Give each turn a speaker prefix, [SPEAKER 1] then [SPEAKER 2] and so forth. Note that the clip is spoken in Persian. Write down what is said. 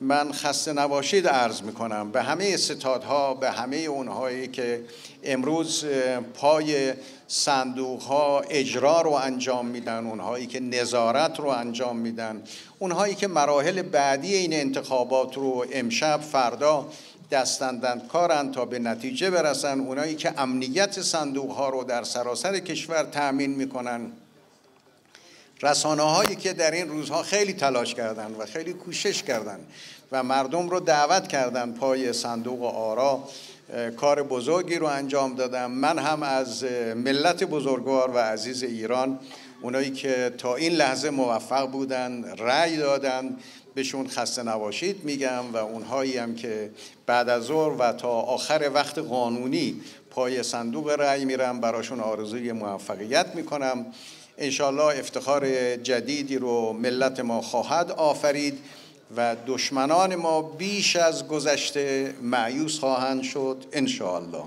[SPEAKER 1] من خسته نباشید عرض می‌کنم. به همه ستادها به همه اونهایی که امروز پای صندوق ها اجرا رو انجام میدن اونهایی که نظارت رو انجام میدن اونهایی که مراحل بعدی این انتخابات رو امشب فردا دستندن کارن تا به نتیجه برسن اونایی که امنیت صندوق ها رو در سراسر کشور تأمین می‌کنن. رسانه هایی که در این روزها خیلی تلاش کردن و خیلی کوشش کردن و مردم رو دعوت کردن پای صندوق آرا کار بزرگی رو انجام دادم. من هم از ملت بزرگوار و عزیز ایران اونایی که تا این لحظه موفق بودن رأی دادن بهشون خسته نباشید میگم و اونهایی هم که بعد از ظهر و تا آخر وقت قانونی پای صندوق رأی میرم براشون آرزوی موفقیت می‌کنم. انشالله افتخار جدیدی رو ملت ما خواهد آفرید. و دشمنان ما بیش از گذشته معیوس خواهند شد انشاءالله.